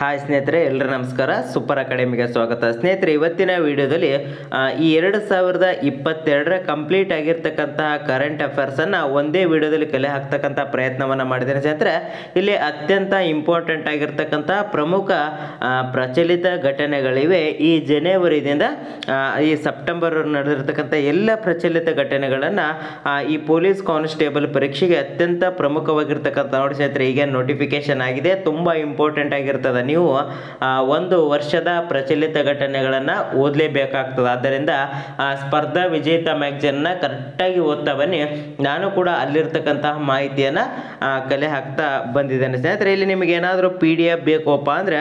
Hi ಸ್ನೇಹಿತರೆ ಎಲ್ಲರೂ ನಮಸ್ಕಾರ. ಸೂಪರ್ ಅಕಾಡೆಮಿಗೆ ಸ್ವಾಗತ. ಸ್ನೇಹಿತರೆ, ಇವತ್ತಿನ ವಿಡಿಯೋದಲ್ಲಿ ಈ ಎರಡು ಸಾವಿರದ ಇಪ್ಪತ್ತೆರಡರ ಕಂಪ್ಲೀಟ್ ಆಗಿರ್ತಕ್ಕಂತಹ ಕರೆಂಟ್ ಅಫೇರ್ಸನ್ನು ಒಂದೇ ವಿಡಿಯೋದಲ್ಲಿ ಕಲೆ ಹಾಕ್ತಕ್ಕಂಥ ಪ್ರಯತ್ನವನ್ನು ಮಾಡಿದ್ದೇನೆ. ಸ್ನೇಹಿತರೆ, ಇಲ್ಲಿ ಅತ್ಯಂತ ಇಂಪಾರ್ಟೆಂಟ್ ಆಗಿರ್ತಕ್ಕಂಥ ಪ್ರಮುಖ ಪ್ರಚಲಿತ ಘಟನೆಗಳಿವೆ. ಈ ಜನವರಿದಿಂದ ಈ ಸೆಪ್ಟೆಂಬರ್ ನಡೆದಿರ್ತಕ್ಕಂಥ ಎಲ್ಲ ಪ್ರಚಲಿತ ಘಟನೆಗಳನ್ನು ಈ ಪೊಲೀಸ್ ಕಾನ್ಸ್ಟೇಬಲ್ ಪರೀಕ್ಷೆಗೆ ಅತ್ಯಂತ ಪ್ರಮುಖವಾಗಿರ್ತಕ್ಕಂಥ, ನೋಡಿ ಸ್ನೇಹಿತರೆ, ಈಗ ನೋಟಿಫಿಕೇಶನ್ ಆಗಿದೆ. ತುಂಬ ಇಂಪಾರ್ಟೆಂಟ್ ಆಗಿರ್ತದೆ. ನೀವು ಒಂದು ವರ್ಷದ ಪ್ರಚಲಿತ ಘಟನೆಗಳನ್ನು ಓದಲೇಬೇಕಾಗ್ತದೆ. ಆದ್ದರಿಂದ ಆ, ಸ್ಪರ್ಧಾ ವಿಜೇತ ಮ್ಯಾಗ್ಝಿನ್ನ ಕರೆಕ್ಟಾಗಿ ಓದ್ತಾ ಬನ್ನಿ. ನಾನು ಕೂಡ ಅಲ್ಲಿರ್ತಕ್ಕಂತಹ ಮಾಹಿತಿಯನ್ನು ಕಲೆ ಹಾಕ್ತಾ ಬಂದಿದ್ದೇನೆ. ಸ್ನೇಹಿತರೆ ಇಲ್ಲಿ ನಿಮಗೆ ಏನಾದರೂ ಪಿ ಡಿ ಎಫ್ ಬೇಕಪ್ಪ ಅಂದರೆ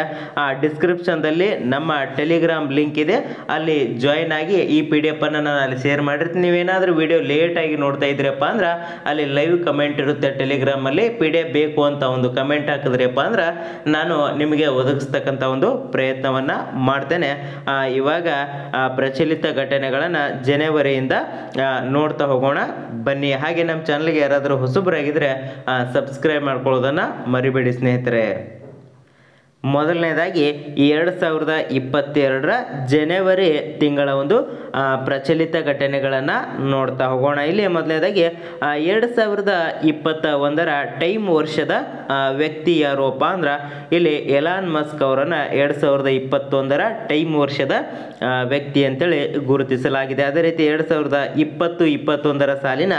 ಡಿಸ್ಕ್ರಿಪ್ಷನ್ದಲ್ಲಿ ನಮ್ಮ ಟೆಲಿಗ್ರಾಮ್ ಲಿಂಕ್ ಇದೆ. ಅಲ್ಲಿ ಜಾಯಿನ್ ಆಗಿ ಈ ಪಿ ಡಿ ಎಫನ್ನು ನಾನು ಅಲ್ಲಿ ಶೇರ್ ಮಾಡಿರ್ತೀನಿ. ನೀವೇನಾದರೂ ವಿಡಿಯೋ ಲೇಟಾಗಿ ನೋಡ್ತಾ ಇದ್ರಪ್ಪ ಅಂದ್ರೆ ಅಲ್ಲಿ ಲೈವ್ ಕಮೆಂಟ್ ಇರುತ್ತೆ ಟೆಲಿಗ್ರಾಮಲ್ಲಿ ಪಿ ಡಿ ಎಫ್ ಬೇಕು ಅಂತ ಒಂದು ಕಮೆಂಟ್ ಹಾಕಿದ್ರಪ್ಪ ಅಂದ್ರೆ ನಾನು ನಿಮಗೆ ಒದಗಿಸ್ತಕ್ಕಂಥ ಒಂದು ಪ್ರಯತ್ನವನ್ನು ಮಾಡ್ತೇನೆ. ಇವಾಗ ಪ್ರಚಲಿತ ಘಟನೆಗಳನ್ನು ಜನವರಿಯಿಂದ ನೋಡ್ತಾ ಹೋಗೋಣ. ಬನ್ನಿ, ಹಾಗೆ ನಮ್ಮ ಚಾನಲ್ಗೆ ಯಾರಾದರೂ ಹೊಸಬರಾಗಿದ್ದರೆ ಸಬ್ಸ್ಕ್ರೈಬ್ ಮಾಡ್ಕೊಳ್ಳೋದನ್ನು ಮರಿಬೇಡಿ ಸ್ನೇಹಿತರೆ. ಮೊದಲನೇದಾಗಿ ಎರಡು ಸಾವಿರದ ಇಪ್ಪತ್ತೆರಡರ ಜನವರಿ ತಿಂಗಳ ಒಂದು ಪ್ರಚಲಿತ ಘಟನೆಗಳನ್ನು ನೋಡ್ತಾ ಹೋಗೋಣ. ಇಲ್ಲಿ ಮೊದಲನೇದಾಗಿ ಎರಡು ಸಾವಿರದ ಇಪ್ಪತ್ತ ಒಂದರ ಟೈಮ್ ವರ್ಷದ ವ್ಯಕ್ತಿ ಯಾರೋಪ ಅಂದ್ರೆ ಇಲ್ಲಿ ಎಲಾನ್ ಮಸ್ಕ್ ಅವರನ್ನು ಎರಡು ಸಾವಿರದ ಇಪ್ಪತ್ತೊಂದರ ಟೈಮ್ ವರ್ಷದ ವ್ಯಕ್ತಿ ಅಂತೇಳಿ ಗುರುತಿಸಲಾಗಿದೆ. ಅದೇ ರೀತಿ ಎರಡು ಸಾವಿರದ ಇಪ್ಪತ್ತು ಇಪ್ಪತ್ತೊಂದರ ಸಾಲಿನ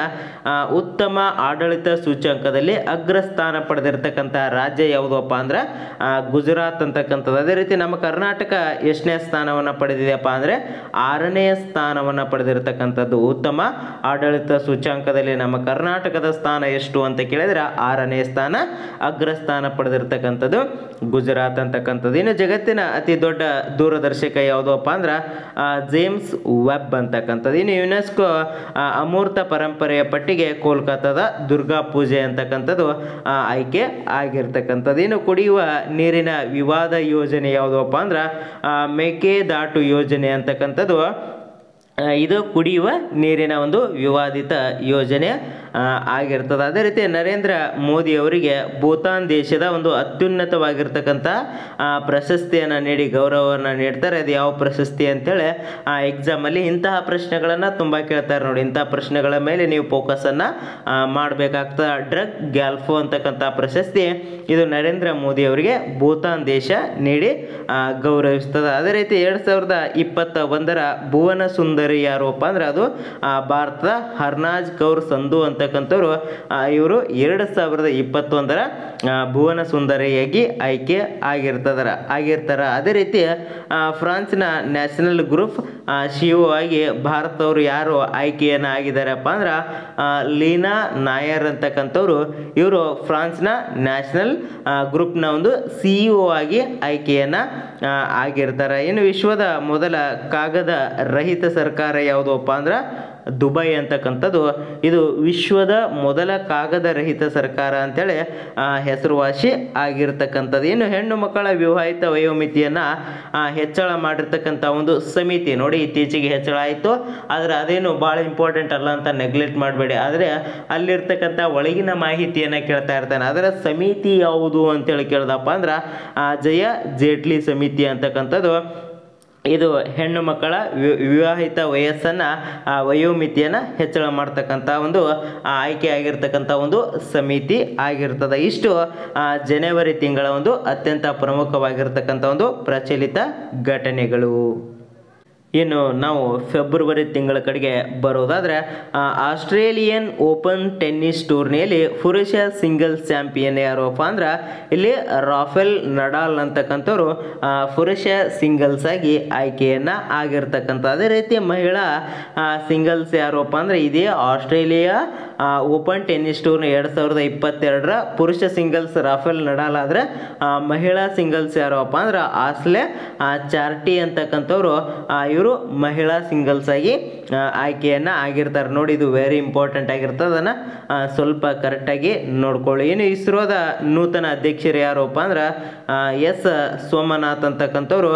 ಉತ್ತಮ ಆಡಳಿತ ಸೂಚ್ಯಂಕದಲ್ಲಿ ಅಗ್ರಸ್ಥಾನ ಪಡೆದಿರತಕ್ಕಂಥ ರಾಜ್ಯ ಯಾವುದಪ್ಪ ಅಂದ್ರೆ ಆ, ಗುಜರಾತ್ ಅಂತಕ್ಕಂಥದ್ದು. ಅದೇ ರೀತಿ ನಮ್ಮ ಕರ್ನಾಟಕ ಎಷ್ಟನೇ ಸ್ಥಾನವನ್ನು ಪಡೆದಿದೆಯಪ್ಪ ಅಂದರೆ ಆರನೇ ಸ್ಥಾನವನ್ನು ಪಡೆದಿರತಕ್ಕಂಥದ್ದು ಉತ್ತಮ ಆಡಳಿತ ಸೂಚ್ಯಾಂಕದಲ್ಲಿ ನಮ್ಮ ಕರ್ನಾಟಕದ ಸ್ಥಾನ ಎಷ್ಟು ಅಂತ ಕೇಳಿದ್ರೆ ಆರನೇ ಸ್ಥಾನ, ಅಗ್ರಸ್ಥಾನ ಪಡೆದಿರತಕ್ಕಂಥದ್ದು ಗುಜರಾತ್ ಅಂತಕ್ಕಂಥದ್ದು. ಇನ್ನು ಜಗತ್ತಿನ ಅತಿ ದೊಡ್ಡ ದೂರದರ್ಶಕ ಯಾವುದಪ್ಪ ಅಂದ್ರೆ ಜೇಮ್ಸ್ ವೆಬ್ ಅಂತಕ್ಕಂಥದ್ದು. ಇನ್ನು ಯುನೆಸ್ಕೋ ಅಮೂರ್ತ ಪರಂಪರೆಯ ಪಟ್ಟಿಗೆ ಕೋಲ್ಕತ್ತಾದ ದುರ್ಗಾ ಪೂಜೆ ಅಂತಕ್ಕಂಥದ್ದು ಆಯ್ಕೆ ಆಗಿರ್ತಕ್ಕಂಥದ್ದು. ಇನ್ನು ಕುಡಿಯುವ ನೀರಿನ ವಿವಾದ ಯೋಜನೆ ಯಾವುದಪ್ಪ ಅಂದ್ರೆ ಮೇಕೆದಾಟು ಯೋಜನೆ ಅಂತಕ್ಕಂಥದ್ದು. ಇದು ಕುಡಿಯುವ ನೀರಿನ ಒಂದು ವಿವಾದಿತ ಯೋಜನೆ. ಆಗಿರ್ತದೆ. ಅದೇ ರೀತಿ ನರೇಂದ್ರ ಮೋದಿ ಅವರಿಗೆ ಭೂತಾನ್ ದೇಶದ ಒಂದು ಅತ್ಯುನ್ನತವಾಗಿರ್ತಕ್ಕಂಥ ಪ್ರಶಸ್ತಿಯನ್ನು ನೀಡಿ ಗೌರವವನ್ನು ನೀಡ್ತಾರೆ. ಅದು ಯಾವ ಪ್ರಶಸ್ತಿ ಅಂತೇಳಿ, ಆ ಎಕ್ಸಾಮಲ್ಲಿ ಇಂತಹ ಪ್ರಶ್ನೆಗಳನ್ನು ತುಂಬ ಕೇಳ್ತಾರೆ ನೋಡಿ. ಇಂತಹ ಪ್ರಶ್ನೆಗಳ ಮೇಲೆ ನೀವು ಫೋಕಸನ್ನು ಮಾಡಬೇಕಾಗ್ತದೆ. ಡ್ರಗ್ ಗ್ಯಾಲ್ಫೋ ಅಂತಕ್ಕಂಥ ಪ್ರಶಸ್ತಿ ಇದು ನರೇಂದ್ರ ಮೋದಿ ಅವರಿಗೆ ಭೂತಾನ್ ದೇಶ ನೀಡಿ ಗೌರವಿಸ್ತದೆ. ಅದೇ ರೀತಿ ಎರಡು ಸಾವಿರದ ಇಪ್ಪತ್ತ ಒಂದರ ಭುವನ ಸುಂದರಿ ಯಾರಪ್ಪ ಅಂದ್ರೆ ಅದು ಭಾರತದ ಹರ್ನಾಜ್ ಕೌರ್ ಸಂಧು ಅಂತಕ್ಕಂಥವ್ರು ಇವರು ಎರಡು ಸಾವಿರದ ಇಪ್ಪತ್ತೊಂದರ ಭುವನ ಸುಂದರಿಯಾಗಿ ಆಯ್ಕೆ ಆಗಿರ್ತದರ, ಆಗಿರ್ತಾರ. ಅದೇ ರೀತಿ ಫ್ರಾನ್ಸ್ನ ನ್ಯಾಷನಲ್ ಗ್ರೂಪ್ ಶಿಒ ಆಗಿ ಭಾರತದವರು ಯಾರು ಆಯ್ಕೆಯನ್ನು ಆಗಿದ್ದಾರಪ್ಪ ಅಂದ್ರೆ ಲೀನಾ ನಾಯರ್ ಅಂತಕ್ಕಂಥವ್ರು. ಇವರು ಫ್ರಾನ್ಸ್ನ ನ್ಯಾಷನಲ್ ಗ್ರೂಪ್ನ ಒಂದು ಸಿ ಇ ಆಗಿ ಆಯ್ಕೆಯನ್ನು ಆಗಿರ್ತಾರೆ. ಇನ್ನು ವಿಶ್ವದ ಮೊದಲ ಕಾಗದ ರಹಿತ ಸರ್ಕಾರ ಯಾವುದಪ್ಪ ಅಂದ್ರೆ ದುಬೈ ಅಂತಕ್ಕಂಥದ್ದು, ಇದು ವಿಶ್ವದ ಮೊದಲ ಕಾಗದ ರಹಿತ ಸರ್ಕಾರ ಅಂತೇಳಿ ಹೆಸರುವಾಸಿ ಆಗಿರ್ತಕ್ಕಂಥದ್ದು. ಇನ್ನು ಹೆಣ್ಣು ಮಕ್ಕಳ ವಿವಾಹಿತ ವಯೋಮಿತಿಯನ್ನು ಹೆಚ್ಚಳ ಮಾಡಿರ್ತಕ್ಕಂಥ ಒಂದು ಸಮಿತಿ ನೋಡಿ, ಇತ್ತೀಚೆಗೆ ಹೆಚ್ಚಳ ಆಯಿತು. ಆದರೆ ಅದೇನು ಭಾಳ ಇಂಪಾರ್ಟೆಂಟ್ ಅಲ್ಲ ಅಂತ ನೆಗ್ಲೆಕ್ಟ್ ಮಾಡಬೇಡಿ. ಆದರೆ ಅಲ್ಲಿರ್ತಕ್ಕಂಥ ಒಳಗಿನ ಮಾಹಿತಿಯನ್ನು ಕೇಳ್ತಾ ಇರ್ತಾನೆ. ಅದರ ಸಮಿತಿ ಯಾವುದು ಅಂತೇಳಿ ಕೇಳ್ದಪ್ಪ ಅಂದ್ರೆ ಜಯ ಜೇಟ್ಲಿ ಸಮಿತಿ ಅಂತಕ್ಕಂಥದ್ದು. ಇದು ಹೆಣ್ಣು ಮಕ್ಕಳ ವಿವಾಹಿತ ವಯಸ್ಸನ್ನು, ಆ, ವಯೋಮಿತಿಯನ್ನು ಹೆಚ್ಚಳ ಮಾಡ್ತಕ್ಕಂಥ ಒಂದು ಆಯ್ಕೆ ಆಗಿರ್ತಕ್ಕಂಥ ಒಂದು ಸಮಿತಿ ಆಗಿರ್ತದೆ. ಇಷ್ಟು ಜನವರಿ ತಿಂಗಳ ಒಂದು ಅತ್ಯಂತ ಪ್ರಮುಖವಾಗಿರ್ತಕ್ಕಂಥ ಒಂದು ಪ್ರಚಲಿತ ಘಟನೆಗಳು. ಇನ್ನು ನಾವು ಫೆಬ್ರವರಿ ತಿಂಗಳ ಕಡೆಗೆ ಬರೋದಾದರೆ ಆಸ್ಟ್ರೇಲಿಯನ್ ಓಪನ್ ಟೆನ್ನಿಸ್ ಟೂರ್ನಿಯಲ್ಲಿ ಪುರುಷ ಸಿಂಗಲ್ಸ್ ಚಾಂಪಿಯನ್ ಯಾರಪ್ಪ ಅಂದ್ರೆ, ಇಲ್ಲಿ ರಾಫೆಲ್ ನಡಾಲ್ ಅಂತಕ್ಕಂಥವ್ರು ಪುರುಷ ಸಿಂಗಲ್ಸ್ ಆಗಿ ಆಯ್ಕೆಯನ್ನು ಆಗಿರ್ತಕ್ಕಂಥ ಅದೇ ರೀತಿ ಮಹಿಳಾ ಸಿಂಗಲ್ಸ್ ಯಾರಪ್ಪ ಅಂದರೆ, ಇದೇ ಆಸ್ಟ್ರೇಲಿಯಾ ಓಪನ್ ಟೆನ್ನಿಸ್ ಟೂರ್ನ ಎರಡು ಸಾವಿರದ ಇಪ್ಪತ್ತೆರಡರ ಪುರುಷ ಸಿಂಗಲ್ಸ್ ರಾಫೆಲ್ ನಡಾಲ್ ಆದರೆ ಮಹಿಳಾ ಸಿಂಗಲ್ಸ್ ಯಾರಪ್ಪ ಅಂದ್ರೆ ಆಸ್ಲೆ ಚಾರ್ಟಿ ಅಂತಕ್ಕಂಥವ್ರು ಇವರು ಮಹಿಳಾ ಸಿಂಗಲ್ಸ್ ಆಗಿ ಆಯ್ಕೆಯನ್ನು ಆಗಿರ್ತಾರೆ. ನೋಡಿ, ಇದು ವೆರಿ ಇಂಪಾರ್ಟೆಂಟ್ ಆಗಿರ್ತದೆ. ಅದನ್ನು ಸ್ವಲ್ಪ ಕರೆಕ್ಟಾಗಿ ನೋಡ್ಕೊಳ್ಳಿ. ಏನು ಇಸ್ರೋದ ನೂತನ ಅಧ್ಯಕ್ಷರು ಯಾರಪ್ಪ ಅಂದ್ರೆ ಎಸ್, ಸೋಮನಾಥ್ ಅಂತಕ್ಕಂಥವ್ರು.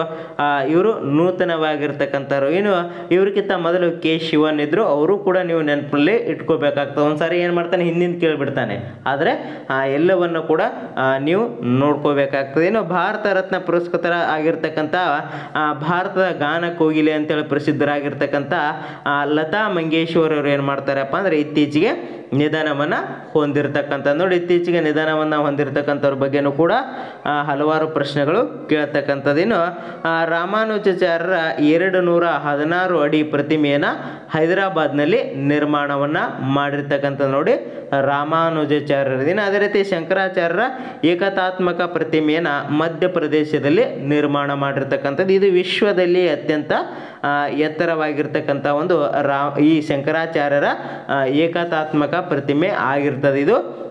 ಇವರು ನೂತನವಾಗಿರ್ತಕ್ಕಂಥವ್ರು. ಏನು ಇವ್ರಿಗಿಂತ ಮೊದಲು ಕೆ ಶಿವನ್ ಇದ್ರು. ಅವರು ಕೂಡ ನೀವು ನೆನಪಲ್ಲಿ ಇಟ್ಕೋಬೇಕಾಗ್ತದೆ. ಒಂದ್ಸಾರಿ ಏನು ಮಾಡ್ತಾನೆ? ಹಿಂದಿನ ಕೇಳಿಬಿಡ್ತಾನೆ. ಆದರೆ ಎಲ್ಲವನ್ನು ಕೂಡ ನೀವು ನೋಡ್ಕೋಬೇಕಾಗ್ತದೆ. ಏನು ಭಾರತ ರತ್ನ ಪುರಸ್ಕೃತರ ಆಗಿರ್ತಕ್ಕಂಥ ಭಾರತದ ಗಾನ ಕೋಗಿಲೆ ಅಂತೇಳಿ ಪ್ರಸಿದ್ಧರಾಗಿರ್ತಕ್ಕಂಥ ಲತಾ ಮಂಗೇಶ್ವರ್ ಅವರು ಏನು ಮಾಡ್ತಾರಪ್ಪ ಅಂದರೆ ಇತ್ತೀಚೆಗೆ ನಿಧನವನ್ನು ಹೊಂದಿರತಕ್ಕಂಥ ನೋಡಿ, ಇತ್ತೀಚೆಗೆ ನಿಧನವನ್ನು ಹೊಂದಿರತಕ್ಕಂಥವ್ರ ಬಗ್ಗೆನೂ ಕೂಡ ಹಲವಾರು ಪ್ರಶ್ನೆಗಳು ಕೇಳ್ತಕ್ಕಂಥದ್ದೇನು ರಾಮಾನುಜಾಚಾರ್ಯರ ಎರಡು ನೂರ ಹದಿನಾರು ಅಡಿ ಪ್ರತಿಮೆಯನ್ನು ಹೈದರಾಬಾದ್ನಲ್ಲಿ ನಿರ್ಮಾಣವನ್ನು ಮಾಡಿರ್ತಕ್ಕಂಥ ನೋಡಿ, ರಾಮಾನುಜಾಚಾರ್ಯರ ದಿನ. ಅದೇ ರೀತಿ ಶಂಕರಾಚಾರ್ಯರ ಏಕತಾತ್ಮಕ ಪ್ರತಿಮೆಯನ್ನು ಮಧ್ಯಪ್ರದೇಶದಲ್ಲಿ ನಿರ್ಮಾಣ ಮಾಡಿರ್ತಕ್ಕಂಥದ್ದು. ಇದು ವಿಶ್ವದಲ್ಲಿ ಅತ್ಯಂತ ಎತ್ತರವಾಗಿರ್ತಕ್ಕಂಥ ಒಂದು ರಾ, ಈ ಶಂಕರಾಚಾರ್ಯರ ಏಕತಾತ್ಮಕ ಪ್ರತಿಮೆ ಆಗಿರ್ತದೆ. ಇದು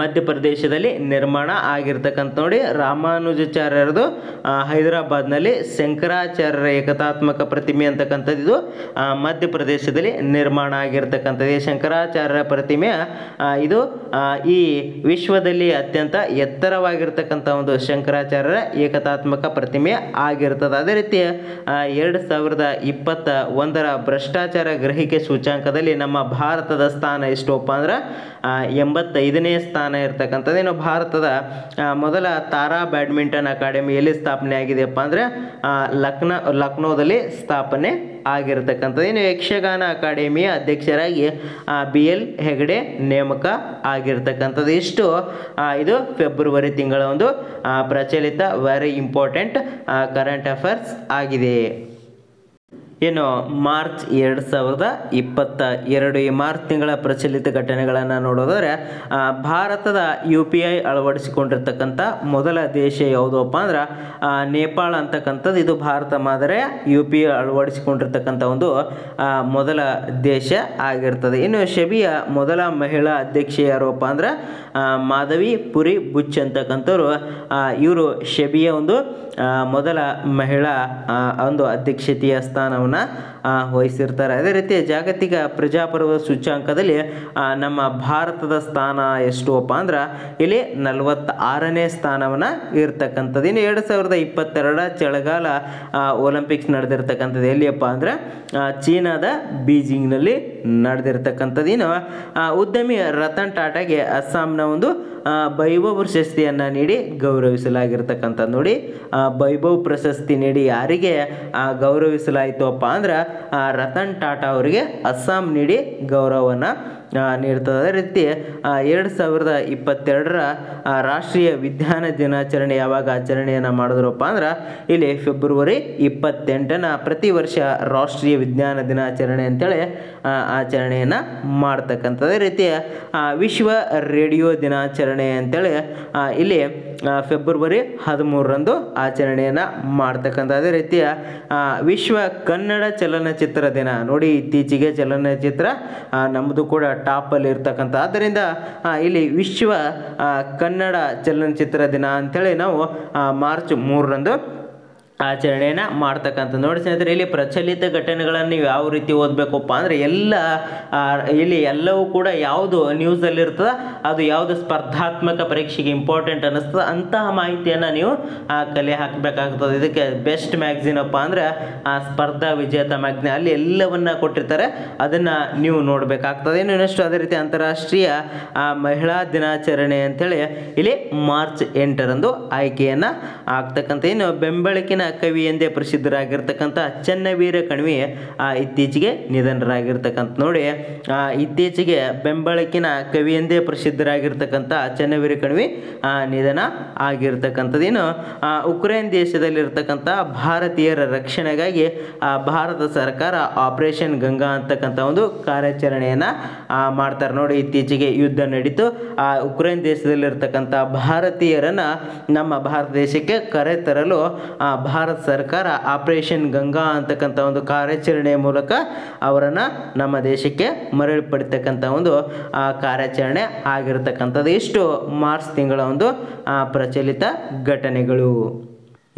ಮಧ್ಯಪ್ರದೇಶದಲ್ಲಿ ನಿರ್ಮಾಣ ಆಗಿರ್ತಕ್ಕಂಥ ನೋಡಿ ರಾಮಾನುಜಾಚಾರ್ಯರದು ಹೈದರಾಬಾದ್ನಲ್ಲಿ ಶಂಕರಾಚಾರ್ಯರ ಏಕತಾತ್ಮಕ ಪ್ರತಿಮೆ ಅಂತಕ್ಕಂಥದ್ದು ಇದು. ಮಧ್ಯಪ್ರದೇಶದಲ್ಲಿ ನಿರ್ಮಾಣ ಆಗಿರ್ತಕ್ಕಂಥದ್ದು ಈ ಶಂಕರಾಚಾರ್ಯರ ಪ್ರತಿಮೆ ಇದು ಈ ವಿಶ್ವದಲ್ಲಿ ಅತ್ಯಂತ ಎತ್ತರವಾಗಿರ್ತಕ್ಕಂಥ ಒಂದು ಶಂಕರಾಚಾರ್ಯರ ಏಕತಾತ್ಮಕ ಪ್ರತಿಮೆ ಆಗಿರ್ತದೆ. ಅದೇ ರೀತಿ ಎರಡು ಸಾವಿರದ ಇಪ್ಪತ್ತ ಒಂದರ ಭ್ರಷ್ಟಾಚಾರ ಗ್ರಹಿಕೆ ಸೂಚ್ಯಾಂಕದಲ್ಲಿ ನಮ್ಮ ಭಾರತದ ಸ್ಥಾನ ಎಷ್ಟೋಪ್ಪ ಅಂದ್ರೆ ಎಂಬತ್ತೈದನೇ ಸ್ಥಾನ ಇರ್ತಕ್ಕಂಥದ್ದೇನು ಭಾರತದ ಮೊದಲ ತಾರಾ ಬ್ಯಾಡ್ಮಿಂಟನ್ ಅಕಾಡೆಮಿ ಎಲ್ಲಿ ಸ್ಥಾಪನೆ ಆಗಿದೆಯಪ್ಪ ಅಂದರೆ ಲಕ್ನೋ, ಲಕ್ನೋದಲ್ಲಿ ಸ್ಥಾಪನೆ ಆಗಿರ್ತಕ್ಕಂಥದ್ದು. ಯಕ್ಷಗಾನ ಅಕಾಡೆಮಿಯ ಅಧ್ಯಕ್ಷರಾಗಿ ಬಿ ಎಲ್ ಹೆಗಡೆ ನೇಮಕ ಆಗಿರ್ತಕ್ಕಂಥದ್ದು. ಇಷ್ಟು ಇದು ಫೆಬ್ರವರಿ ತಿಂಗಳ ಒಂದು ಪ್ರಚಲಿತ ವೆರಿ ಇಂಪಾರ್ಟೆಂಟ್ ಕರೆಂಟ್ ಅಫೇರ್ಸ್ ಆಗಿದೆ. ಇನ್ನು ಮಾರ್ಚ್ ಎರಡು ಸಾವಿರದ ಇಪ್ಪತ್ತ ಎರಡು. ಈ ಮಾರ್ಚ್ ತಿಂಗಳ ಪ್ರಚಲಿತ ಘಟನೆಗಳನ್ನು ನೋಡೋದಾದ್ರೆ ಭಾರತದ ಯು ಪಿ ಐ ಅಳವಡಿಸಿಕೊಂಡಿರ್ತಕ್ಕಂಥ ಮೊದಲ ದೇಶ ಯಾವುದಪ್ಪ ಅಂದ್ರೆ ನೇಪಾಳ ಅಂತಕ್ಕಂಥದ್ದು. ಇದು ಭಾರತ ಮಾದರಿಯ ಯು ಪಿ ಐ ಅಳವಡಿಸಿಕೊಂಡಿರ್ತಕ್ಕಂಥ ಒಂದು ಮೊದಲ ದೇಶ ಆಗಿರ್ತದೆ. ಇನ್ನು ಶಬಿಯ ಮೊದಲ ಮಹಿಳಾ ಅಧ್ಯಕ್ಷೆ ಯಾರಪ್ಪ ಅಂದ್ರೆ ಮಾಧವಿ ಪುರಿ ಬುಚ್ ಅಂತಕ್ಕಂಥವ್ರು ಇವರು ಶಬಿಯ ಒಂದು ಮೊದಲ ಮಹಿಳಾ ಒಂದು ಅಧ್ಯಕ್ಷತೆಯ ಸ್ಥಾನವನ್ನು ವಹಿಸಿರ್ತಾರೆ. ಅದೇ ರೀತಿ ಜಾಗತಿಕ ಪ್ರಜಾಪರ್ವ ಸೂಚ್ಯಾಂಕದಲ್ಲಿ ನಮ್ಮ ಭಾರತದ ಸ್ಥಾನ ಎಷ್ಟು ಅಪ್ಪ ಅಂದ್ರೆ, ಇಲ್ಲಿ ನಲವತ್ತಾರನೇ ಸ್ಥಾನವನ್ನು ಇರ್ತಕ್ಕಂಥದ್ದು. ಇನ್ನು ಎರಡು ಸಾವಿರದ ಇಪ್ಪತ್ತೆರಡ ಚಳಿಗಾಲ ಒಲಿಂಪಿಕ್ಸ್ ನಡೆದಿರ್ತಕ್ಕಂಥದ್ದು ಎಲ್ಲಿಯಪ್ಪ ಅಂದ್ರೆ ಚೀನಾದ ಬೀಜಿಂಗ್ನಲ್ಲಿ ನಡೆದಿರ್ತಕ್ಕಂಥದ್ದು. ಇನ್ನು ಉದ್ಯಮಿ ರತನ್ ಟಾಟಾಗೆ ಅಸ್ಸಾಂನ ಒಂದು ವೈಭವ್ ಪ್ರಶಸ್ತಿಯನ್ನು ನೀಡಿ ಗೌರವಿಸಲಾಗಿರ್ತಕ್ಕಂಥದ್ದು. ನೋಡಿ ವೈಭವ್ ಪ್ರಶಸ್ತಿ ನೀಡಿ ಯಾರಿಗೆ ಗೌರವಿಸಲಾಯಿತು ಅಂದ್ರೆ ಆ, ರತನ್ ಟಾಟಾ ಅವರಿಗೆ ಅಸ್ಸಾಂ ನೀಡಿ ಗೌರವವನ್ನು ನೀಡ್ತದೆ. ಅದೇ ರೀತಿ ಎರಡು ಸಾವಿರದ ಇಪ್ಪತ್ತೆರಡರ ರಾಷ್ಟ್ರೀಯ ವಿಜ್ಞಾನ ದಿನಾಚರಣೆ ಯಾವಾಗ ಆಚರಣೆಯನ್ನು ಮಾಡಿದ್ರಪ್ಪ ಅಂದ್ರೆ, ಇಲ್ಲಿ ಫೆಬ್ರವರಿ ಇಪ್ಪತ್ತೆಂಟನ ಪ್ರತಿ ವರ್ಷ ರಾಷ್ಟ್ರೀಯ ವಿಜ್ಞಾನ ದಿನಾಚರಣೆ ಅಂತೇಳಿ ಆಚರಣೆಯನ್ನು ಮಾಡ್ತಕ್ಕಂಥದ್ದು. ಅದೇ ರೀತಿ ವಿಶ್ವ ರೇಡಿಯೋ ದಿನಾಚರಣೆ ಅಂತೇಳಿ ಇಲ್ಲಿ ಫೆಬ್ರವರಿ ಹದಿಮೂರರಂದು ಆಚರಣೆಯನ್ನು ಮಾಡ್ತಕ್ಕಂಥ, ಅದೇ ರೀತಿಯ ವಿಶ್ವ ಕನ್ನಡ ಚಲನಚಿತ್ರ ದಿನ. ನೋಡಿ, ಇತ್ತೀಚೆಗೆ ಚಲನಚಿತ್ರ ನಮ್ಮದು ಕೂಡ ಟಾಪಲ್ಲಿ ಇರ್ತಕ್ಕಂಥ. ಆದ್ದರಿಂದ ಇಲ್ಲಿ ವಿಶ್ವ ಕನ್ನಡ ಚಲನಚಿತ್ರ ದಿನ ಅಂಥೇಳಿ ನಾವು ಮಾರ್ಚ್ ಮೂರರಂದು ಆಚರಣೆಯನ್ನು ಮಾಡ್ತಕ್ಕಂಥ ನೋಡಿ ಸ್ನೇಹಿತರೆ ಇಲ್ಲಿ ಪ್ರಚಲಿತ ಘಟನೆಗಳನ್ನು ನೀವು ಯಾವ ರೀತಿ ಓದಬೇಕಪ್ಪ ಅಂದರೆ ಎಲ್ಲ ಇಲ್ಲಿ ಎಲ್ಲವೂ ಕೂಡ ಯಾವುದು ನ್ಯೂಸಲ್ಲಿರ್ತದೆ ಅದು ಯಾವುದು ಸ್ಪರ್ಧಾತ್ಮಕ ಪರೀಕ್ಷೆಗೆ ಇಂಪಾರ್ಟೆಂಟ್ ಅನ್ನಿಸ್ತದೆ ಅಂತಹ ಮಾಹಿತಿಯನ್ನು ನೀವು ಕಲೆ ಹಾಕಬೇಕಾಗ್ತದೆ. ಇದಕ್ಕೆ ಬೆಸ್ಟ್ ಮ್ಯಾಗ್ಝಿನ್ ಅಪ್ಪ ಅಂದರೆ ಆ ಸ್ಪರ್ಧಾ ವಿಜೇತ ಮ್ಯಾಗ್ಝಿನ್ ಅಲ್ಲಿ ಎಲ್ಲವನ್ನ ಕೊಟ್ಟಿರ್ತಾರೆ. ಅದನ್ನು ನೀವು ನೋಡಬೇಕಾಗ್ತದೆ. ಇನ್ನು ಇನ್ನಷ್ಟು ಅದೇ ರೀತಿ ಅಂತಾರಾಷ್ಟ್ರೀಯ ಆ, ಮಹಿಳಾ ದಿನಾಚರಣೆ ಅಂತೇಳಿ ಇಲ್ಲಿ ಮಾರ್ಚ್ ಎಂಟರಂದು ಆಯ್ಕೆಯನ್ನು ಆಗ್ತಕ್ಕಂಥ ಇನ್ನು ಬೆಂಬಳಕಿನ ಕವಿ ಎಂದೇ ಪ್ರಸಿದ್ಧರಾಗಿರ್ತಕ್ಕಂಥ ಚನ್ನವೀರ ಕಣ್ವಿ ಆ, ಇತ್ತೀಚೆಗೆ ನಿಧನರಾಗಿರ್ತಕ್ಕಂಥ ನೋಡಿ ಆ, ಇತ್ತೀಚೆಗೆ ಬೆಂಬಳಕಿನ ಕವಿ ಎಂದೇ ಪ್ರಸಿದ್ಧರಾಗಿರ್ತಕ್ಕಂಥ ಚನ್ನವೀರ ಕಣ್ವಿ ಆ, ನಿಧನ ಆಗಿರ್ತಕ್ಕಂಥದ್ದೇನು ಉಕ್ರೇನ್ ದೇಶದಲ್ಲಿರ್ತಕ್ಕಂಥ ಭಾರತೀಯರ ರಕ್ಷಣೆಗಾಗಿ ಆ, ಭಾರತ ಸರ್ಕಾರ ಆಪರೇಷನ್ ಗಂಗಾ ಅಂತಕ್ಕಂಥ ಒಂದು ಕಾರ್ಯಾಚರಣೆಯನ್ನು ಮಾಡ್ತಾರೆ ನೋಡಿ ಇತ್ತೀಚೆಗೆ ಯುದ್ಧ ನಡೀತು. ಆ ಉಕ್ರೇನ್ ದೇಶದಲ್ಲಿರ್ತಕ್ಕಂಥ ಭಾರತೀಯರನ್ನು ನಮ್ಮ ಭಾರತ ದೇಶಕ್ಕೆ ಕರೆತರಲು ಆ, ಭಾರತ ಸರ್ಕಾರ ಆಪರೇಷನ್ ಗಂಗಾ ಅಂತಕ್ಕಂಥ ಒಂದು ಕಾರ್ಯಾಚರಣೆಯ ಮೂಲಕ ಅವರನ್ನು ನಮ್ಮ ದೇಶಕ್ಕೆ ಮರಳಿ ಪಡಿತಕ್ಕಂಥ ಒಂದು ಕಾರ್ಯಾಚರಣೆ ಆಗಿರತಕ್ಕಂಥದ್ದು. ಇಷ್ಟು ಮಾರ್ಚ್ ತಿಂಗಳ ಒಂದು ಪ್ರಚಲಿತ ಘಟನೆಗಳು.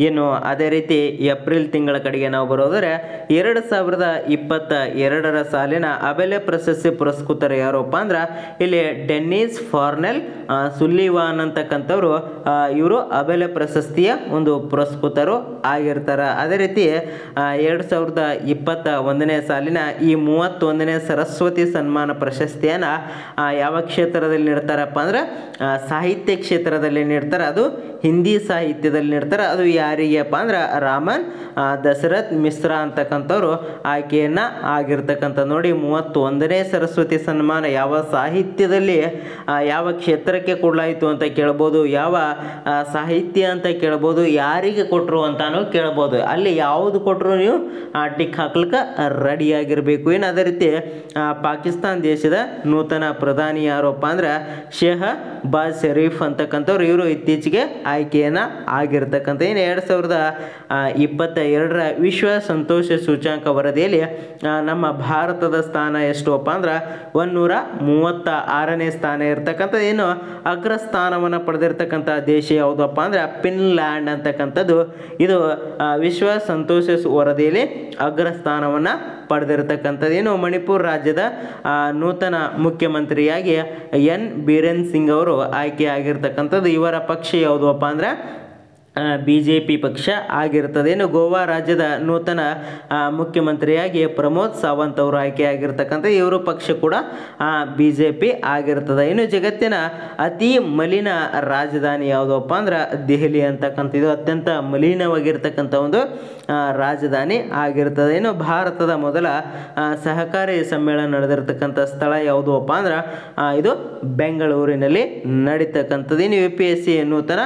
ಇನ್ನು ಅದೇ ರೀತಿ ಏಪ್ರಿಲ್ ತಿಂಗಳ ಕಡೆಗೆ ನಾವು ಬರೋದರೆ ಎರಡು ಸಾವಿರದ ಇಪ್ಪತ್ತ ಎರಡರ ಸಾಲಿನ ಅಬೆಲೆ ಪ್ರಶಸ್ತಿ ಪುರಸ್ಕೃತರು ಯಾರಪ್ಪ ಅಂದ್ರೆ ಇಲ್ಲಿ ಡೆನ್ನಿಸ್ ಫಾರ್ನೆಲ್ ಸುಲ್ಲಿವಾನ್ ಅಂತಕ್ಕಂಥವ್ರು ಇವರು ಅಬೆಲೆ ಪ್ರಶಸ್ತಿಯ ಒಂದು ಪುರಸ್ಕೃತರು ಆಗಿರ್ತಾರೆ. ಅದೇ ರೀತಿ ಎರಡು ಸಾವಿರದ ಇಪ್ಪತ್ತ ಒಂದನೇ ಸಾಲಿನ ಈ ಮೂವತ್ತೊಂದನೇ ಸರಸ್ವತಿ ಸನ್ಮಾನ ಪ್ರಶಸ್ತಿಯನ್ನು ಯಾವ ಕ್ಷೇತ್ರದಲ್ಲಿ ನೀಡ್ತಾರಪ್ಪ ಅಂದ್ರೆ ಸಾಹಿತ್ಯ ಕ್ಷೇತ್ರದಲ್ಲಿ ನೀಡ್ತಾರೆ. ಅದು ಹಿಂದಿ ಸಾಹಿತ್ಯದಲ್ಲಿ ನೀಡ್ತಾರೆ. ಅದು ಯಾರಿಗೆಪ್ಪ ಅಂದ್ರೆ ರಾಮನ್ ದಶರಥ್ ಮಿಶ್ರಾ ಅಂತಕ್ಕಂಥವ್ರು. ಆಯ್ಕೆಯನ್ನು ಆಗಿರ್ತಕ್ಕಂಥ ನೋಡಿ ಮೂವತ್ತೊಂದನೇ ಸರಸ್ವತಿ ಸನ್ಮಾನ ಯಾವ ಸಾಹಿತ್ಯದಲ್ಲಿ ಯಾವ ಕ್ಷೇತ್ರಕ್ಕೆ ಕೊಡಲಾಯಿತು ಅಂತ ಕೇಳ್ಬೋದು, ಯಾವ ಸಾಹಿತ್ಯ ಅಂತ ಕೇಳ್ಬೋದು, ಯಾರಿಗೆ ಕೊಟ್ಟರು ಅಂತಾನು ಕೇಳ್ಬೋದು. ಅಲ್ಲಿ ಯಾವುದು ಕೊಟ್ಟರು ನೀವು ಟಿಕ್ ಹಾಕ್ಲಿಕ್ಕೆ ರೆಡಿಯಾಗಿರಬೇಕು. ಏನು ಅದೇ ರೀತಿ ಪಾಕಿಸ್ತಾನ ದೇಶದ ನೂತನ ಪ್ರಧಾನಿ ಯಾರಪ್ಪ ಅಂದ್ರೆ ಶೇಹ ಬಾಜ್ ಶರೀಫ್ ಅಂತಕ್ಕಂಥವ್ರು. ಇವರು ಇತ್ತೀಚೆಗೆ ಆಯ್ಕೆಯನ್ನು ಆಗಿರ್ತಕ್ಕಂಥ ಏನು ಎರಡು ಸಾವಿರದ ಇಪ್ಪತ್ತ ಎರಡರ ವಿಶ್ವ ಸಂತೋಷ ಸೂಚ್ಯಾಂಕ ವರದಿಯಲ್ಲಿ ನಮ್ಮ ಭಾರತದ ಸ್ಥಾನ ಎಷ್ಟುಪ್ಪ ಅಂದ್ರೆ ಒಂದೂರ ಮೂವತ್ತ ಆರನೇ ಸ್ಥಾನ ಇರ್ತಕ್ಕಂಥ ಏನು ಅಗ್ರ ಸ್ಥಾನವನ್ನು ಪಡೆದಿರ್ತಕ್ಕಂಥ ದೇಶ ಯಾವುದಪ್ಪ ಅಂದ್ರೆ ಫಿನ್ಲ್ಯಾಂಡ್ ಅಂತಕ್ಕಂಥದ್ದು. ಇದು ವಿಶ್ವ ಸಂತೋಷ ವರದಿಯಲ್ಲಿ ಅಗ್ರ ಸ್ಥಾನವನ್ನು ಪಡೆದಿರತಕ್ಕಂಥದ್ದು ಏನು ಮಣಿಪುರ ರಾಜ್ಯದ ನೂತನ ಮುಖ್ಯಮಂತ್ರಿಯಾಗಿ ಎನ್. ಬೀರೇನ್ ಸಿಂಗ್ ಅವರು ಆಯ್ಕೆ ಆಗಿರ್ತಕ್ಕಂಥದ್ದು ಇವರ ಪಕ್ಷ ಯಾವುದಪ್ಪ ಅಂದ್ರೆ ಬಿ ಜೆ ಪಿ ಪಕ್ಷ ಆಗಿರ್ತದೆ. ಇನ್ನು ಗೋವಾ ರಾಜ್ಯದ ನೂತನ ಮುಖ್ಯಮಂತ್ರಿಯಾಗಿ ಪ್ರಮೋದ್ ಸಾವಂತ್ ಅವರು ಆಯ್ಕೆ ಆಗಿರ್ತಕ್ಕಂಥ ಇವರು ಪಕ್ಷ ಕೂಡ ಬಿ ಜೆ ಪಿ ಆಗಿರ್ತದೆ. ಇನ್ನು ಜಗತ್ತಿನ ಅತಿ ಮಲಿನ ರಾಜಧಾನಿ ಯಾವುದಪ್ಪ ಅಂದ್ರೆ ದೆಹಲಿ ಅಂತಕ್ಕಂಥ ಇದು ಅತ್ಯಂತ ಮಲಿನವಾಗಿರ್ತಕ್ಕಂಥ ಒಂದು ರಾಜಧಾನಿ ಆಗಿರ್ತದೆ. ಇನ್ನು ಭಾರತದ ಮೊದಲ ಸಹಕಾರಿ ಸಮ್ಮೇಳನ ನಡೆದಿರ್ತಕ್ಕಂಥ ಸ್ಥಳ ಯಾವುದಪ್ಪ ಅಂದ್ರೆ ಇದು ಬೆಂಗಳೂರಿನಲ್ಲಿ ನಡೀತಕ್ಕಂಥದ್ದು. ಇನ್ನು ಯು ಪಿ ಎಸ್ ಸಿ ನೂತನ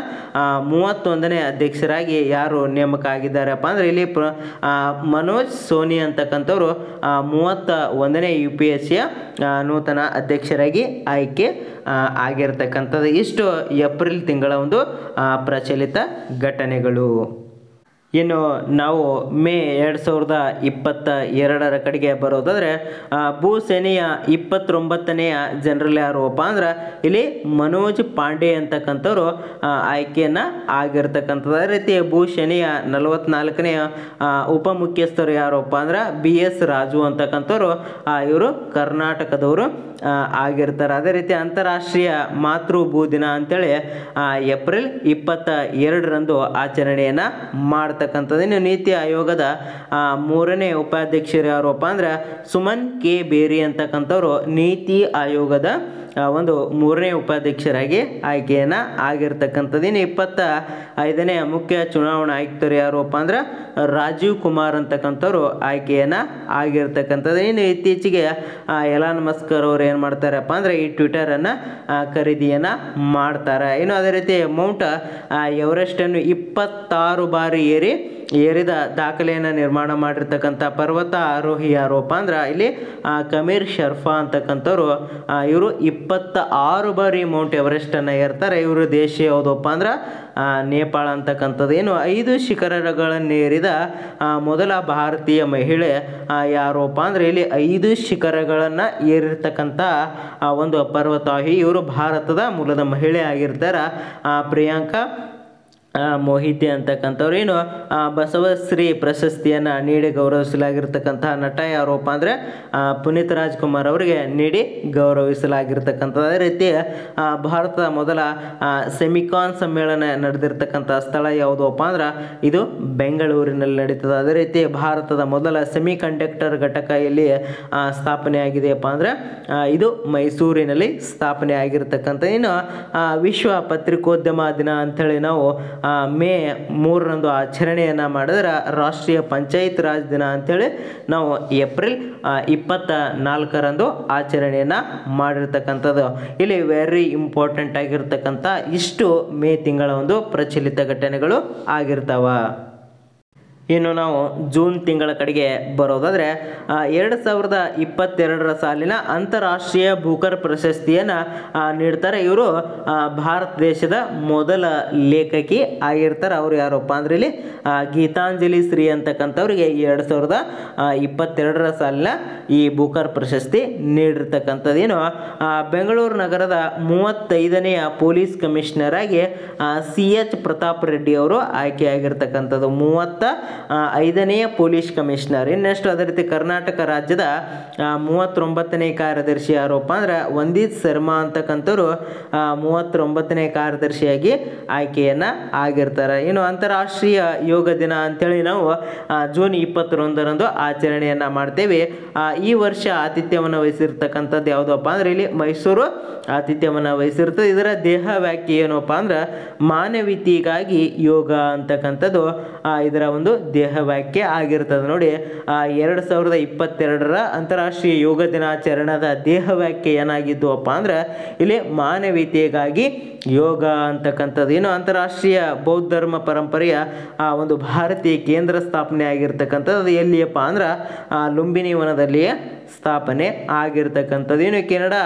ಮೂವತ್ತೊಂದನೇ ಅಧ್ಯಕ್ಷರಾಗಿ ಯಾರು ನೇಮಕ ಆಗಿದ್ದಾರಪ್ಪ ಅಂದ್ರೆ ಇಲ್ಲಿ ಪ್ರ ಮನೋಜ್ ಸೋನಿ ಅಂತಕ್ಕಂಥವ್ರು ಮೂವತ್ತ ಒಂದನೇ ಯು ಪಿ ಎಸ್ ಸಿಯ ನೂತನ ಅಧ್ಯಕ್ಷರಾಗಿ ಆಯ್ಕೆ ಆಗಿರ್ತಕ್ಕಂಥದ್ದು. ಇಷ್ಟು ಏಪ್ರಿಲ್ ತಿಂಗಳ ಒಂದು ಪ್ರಚಲಿತ ಘಟನೆಗಳು. ಇನ್ನು ನಾವು ಮೇ ಎರಡು ಸಾವಿರದ ಇಪ್ಪತ್ತ ಎರಡರ ಕಡೆಗೆ ಬರೋದಾದರೆ ಭೂಸೇನೆಯ ಇಪ್ಪತ್ತೊಂಬತ್ತನೆಯ ಜನರಲ್ ಯಾರಪ್ಪ ಅಂದ್ರೆ, ಇಲ್ಲಿ ಮನೋಜ್ ಪಾಂಡೆ ಅಂತಕ್ಕಂಥವ್ರು ಆಯ್ಕೆಯನ್ನು ಆಗಿರ್ತಕ್ಕಂಥದ್ದು. ಅದೇ ರೀತಿ ಭೂಸೇನೆಯ ನಲವತ್ನಾಲ್ಕನೆಯ ಉಪಮುಖ್ಯಸ್ಥರು ಯಾರಪ್ಪ ಅಂದ್ರೆ, ಬಿ ಎಸ್ ರಾಜು ಅಂತಕ್ಕಂಥವ್ರು ಇವರು ಕರ್ನಾಟಕದವರು ಆಗಿರ್ತಾರೆ. ಅದೇ ರೀತಿ ಅಂತಾರಾಷ್ಟ್ರೀಯ ಮಾತೃ ಭೂ ದಿನ ಅಂತೇಳಿ ಏಪ್ರಿಲ್ ಇಪ್ಪತ್ತ ಎರಡರಂದು ಆಚರಣೆಯನ್ನು ಮಾಡ್ತಕ್ಕಂಥದ್ದು. ಇನ್ನು ನೀತಿ ಆಯೋಗದ ಮೂರನೇ ಉಪಾಧ್ಯಕ್ಷರು ಯಾರಪ್ಪ ಅಂದ್ರೆ ಸುಮನ್ ಕೆ. ಬೇರಿ ಅಂತಕ್ಕಂಥವ್ರು ನೀತಿ ಆಯೋಗದ ಒಂದು ಮೂರನೇ ಉಪಾಧ್ಯಕ್ಷರಾಗಿ ಆಯ್ಕೆಯನ್ನು ಆಗಿರ್ತಕ್ಕಂಥದ್ದು. ಇನ್ನು ಇಪ್ಪತ್ತ ಐದನೇ ಮುಖ್ಯ ಚುನಾವಣಾ ಆಯುಕ್ತರು ಯಾರಪ್ಪ ಅಂದ್ರೆ ರಾಜೀವ್ ಕುಮಾರ್ ಅಂತಕ್ಕಂಥವ್ರು ಆಯ್ಕೆಯನ್ನು ಆಗಿರ್ತಕ್ಕಂಥದ್ದು. ಇನ್ನು ಇತ್ತೀಚೆಗೆ ಎಲಾನ್ ಮಸ್ಕರ್ ಅವರು ಏನು ಮಾಡ್ತಾರಪ್ಪ ಅಂದರೆ ಈ ಟ್ವಿಟರನ್ನು ಖರೀದಿಯನ್ನು ಮಾಡ್ತಾರೆ. ಇನ್ನು ಅದೇ ರೀತಿ ಮೌಂಟ್ ಎವರೆಸ್ಟನ್ನು ಇಪ್ಪತ್ತಾರು ಬಾರಿ ಏರಿ ಏರಿದ ದಾಖಲೆಯನ್ನು ನಿರ್ಮಾಣ ಮಾಡಿರ್ತಕ್ಕಂಥ ಪರ್ವತ ಆರೋಹಿ ಯಾರಪ್ಪ ಅಂದ್ರೆ ಇಲ್ಲಿ ಕಮೀರ್ ಶರ್ಫಾ ಅಂತಕ್ಕಂಥವ್ರು ಇವರು ಇಪ್ಪತ್ತ ಆರು ಬಾರಿ ಮೌಂಟ್ ಎವರೆಸ್ಟನ್ನು ಏರ್ತಾರೆ. ಇವರು ದೇಶ ಯಾವುದಪ್ಪ ಅಂದ್ರೆ ನೇಪಾಳ ಅಂತಕ್ಕಂಥದ್ದು. ಏನು ಐದು ಶಿಖರಗಳನ್ನೇರಿದ ಮೊದಲ ಭಾರತೀಯ ಮಹಿಳೆ ಆ, ಯಾರಪ್ಪ ಅಂದ್ರೆ ಇಲ್ಲಿ ಐದು ಶಿಖರಗಳನ್ನು ಏರಿರ್ತಕ್ಕಂಥ ಒಂದು ಪರ್ವತಾಹಿ ಇವರು ಭಾರತದ ಮೂಲದ ಮಹಿಳೆ ಆಗಿರ್ತಾರೆ. ಪ್ರಿಯಾಂಕಾ ಮೋಹಿತೆ ಅಂತಕ್ಕಂಥವ್ರು. ಏನು ಬಸವಶ್ರೀ ಪ್ರಶಸ್ತಿಯನ್ನು ನೀಡಿ ಗೌರವಿಸಲಾಗಿರ್ತಕ್ಕಂತಹ ನಟ ಯಾರಪ್ಪ ಅಂದರೆ ಪುನೀತ್ ರಾಜ್ಕುಮಾರ್ ಅವರಿಗೆ ನೀಡಿ ಗೌರವಿಸಲಾಗಿರ್ತಕ್ಕಂಥದ್ದು ಅದೇ ರೀತಿ ಭಾರತದ ಮೊದಲ ಸೆಮಿಕಾನ್ ಸಮ್ಮೇಳನ ನಡೆದಿರ್ತಕ್ಕಂಥ ಸ್ಥಳ ಯಾವುದಪ್ಪ ಅಂದ್ರೆ, ಇದು ಬೆಂಗಳೂರಿನಲ್ಲಿ ನಡೀತದೆ. ಅದೇ ರೀತಿ ಭಾರತದ ಮೊದಲ ಸೆಮಿ ಕಂಡಕ್ಟರ್ ಘಟಕ ಇಲ್ಲಿ ಸ್ಥಾಪನೆ ಆಗಿದೆಯಪ್ಪ ಅಂದರೆ ಇದು ಮೈಸೂರಿನಲ್ಲಿ ಸ್ಥಾಪನೆ ಆಗಿರ್ತಕ್ಕಂಥ ಏನು ವಿಶ್ವ ಪತ್ರಿಕೋದ್ಯಮ ದಿನ ಅಂಥೇಳಿ ನಾವು ಮೇ ಮೂರರಂದು ಆಚರಣೆಯನ್ನು ಮಾಡಿದ್ರೆ ರಾಷ್ಟ್ರೀಯ ಪಂಚಾಯತ್ ರಾಜ್ ದಿನ ಅಂಥೇಳಿ ನಾವು ಏಪ್ರಿಲ್ ಇಪ್ಪತ್ತ ನಾಲ್ಕರಂದು ಆಚರಣೆಯನ್ನು ಮಾಡಿರ್ತಕ್ಕಂಥದ್ದು. ಇಲ್ಲಿ ವೆರಿ ಇಂಪಾರ್ಟೆಂಟ್ ಆಗಿರ್ತಕ್ಕಂಥ ಇಷ್ಟು ಮೇ ತಿಂಗಳ ಒಂದು ಪ್ರಚಲಿತ ಘಟನೆಗಳು ಆಗಿರ್ತಾವ. ಇನ್ನು ನಾವು ಜೂನ್ ತಿಂಗಳ ಕಡೆಗೆ ಬರೋದಾದರೆ ಎರಡು ಸಾವಿರದ ಇಪ್ಪತ್ತೆರಡರ ಸಾಲಿನ ಅಂತಾರಾಷ್ಟ್ರೀಯ ಭೂಕರ್ ಪ್ರಶಸ್ತಿಯನ್ನು ನೀಡ್ತಾರೆ ಇವರು ಭಾರತ ದೇಶದ ಮೊದಲ ಲೇಖಕಿ ಆಗಿರ್ತಾರೆ. ಅವರು ಯಾರಪ್ಪ ಅಂದ್ರೆ ಇಲ್ಲಿ ಗೀತಾಂಜಲಿ ಶ್ರೀ ಅಂತಕ್ಕಂಥವ್ರಿಗೆ ಎರಡು ಸಾವಿರದ ಇಪ್ಪತ್ತೆರಡರ ಸಾಲಿನ ಈ ಭೂಕರ್ ಪ್ರಶಸ್ತಿ ನೀಡಿರ್ತಕ್ಕಂಥದ್ದೇನು ಬೆಂಗಳೂರು ನಗರದ ಮೂವತ್ತೈದನೆಯ ಪೊಲೀಸ್ ಕಮಿಷನರ್ ಆಗಿ ಸಿ ಎಚ್ ಪ್ರತಾಪ್ ರೆಡ್ಡಿ ಅವರು ಆಯ್ಕೆಯಾಗಿರ್ತಕ್ಕಂಥದ್ದು. ಮೂವತ್ತ ಐದನೆಯ ಪೊಲೀಸ್ ಕಮಿಷನರ್. ಇನ್ನೆಷ್ಟು? ಅದೇ ರೀತಿ ಕರ್ನಾಟಕ ರಾಜ್ಯದ ಮೂವತ್ತೊಂಬತ್ತನೇ ಕಾರ್ಯದರ್ಶಿ ಯಾರಪ್ಪ ಅಂದ್ರೆ ವಂದಿತ್ ಶರ್ಮಾ ಅಂತಕ್ಕಂಥವ್ರು ಮೂವತ್ತೊಂಬತ್ತನೇ ಕಾರ್ಯದರ್ಶಿಯಾಗಿ ಆಯ್ಕೆಯನ್ನು ಆಗಿರ್ತಾರೆ. ಇನ್ನು ಅಂತಾರಾಷ್ಟ್ರೀಯ ಯೋಗ ದಿನ ಅಂತೇಳಿ ನಾವು ಜೂನ್ ಇಪ್ಪತ್ತೊಂದರಂದು ಆಚರಣೆಯನ್ನು ಮಾಡ್ತೇವೆ. ಈ ವರ್ಷ ಆತಿಥ್ಯವನ್ನು ವಹಿಸಿರ್ತಕ್ಕಂಥದ್ದು ಯಾವುದಪ್ಪ ಅಂದರೆ ಇಲ್ಲಿ ಮೈಸೂರು ಆತಿಥ್ಯವನ್ನು ವಹಿಸಿರ್ತದೆ. ಇದರ ದೇಹ ವ್ಯಾಖ್ಯೆ ಏನಪ್ಪ ಅಂದ್ರೆ ಮಾನವೀಯತೆಗಾಗಿ ಯೋಗ ಅಂತಕ್ಕಂಥದ್ದು ಇದರ ಒಂದು ದೇಹ ವಾಕ್ಯ ಆಗಿರ್ತದೆ. ನೋಡಿ ಆ, ಎರಡು ಸಾವಿರದ ಇಪ್ಪತ್ತೆರಡರ ಅಂತಾರಾಷ್ಟ್ರೀಯ ಯೋಗ ದಿನಾಚರಣದ ದೇಹ ವ್ಯಾಖ್ಯೆ ಏನಾಗಿದ್ದುವಪ್ಪ ಅಂದ್ರೆ ಇಲ್ಲಿ ಮಾನವೀಯತೆಗಾಗಿ ಯೋಗ ಅಂತಕ್ಕಂಥದ್ದು. ಏನು ಅಂತಾರಾಷ್ಟ್ರೀಯ ಬೌದ್ಧ ಧರ್ಮ ಪರಂಪರೆಯ ಆ ಒಂದು ಭಾರತೀಯ ಕೇಂದ್ರ ಸ್ಥಾಪನೆ ಆಗಿರ್ತಕ್ಕಂಥದ್ದು. ಅದು ಎಲ್ಲಿಯಪ್ಪ ಅಂದ್ರೆ ಆ, ಲುಂಬಿನಿ ವನದಲ್ಲಿಯೇ ಸ್ಥಾಪನೆ ಆಗಿರ್ತಕ್ಕಂಥದ್ದು. ಏನು ಕೆನಡಾ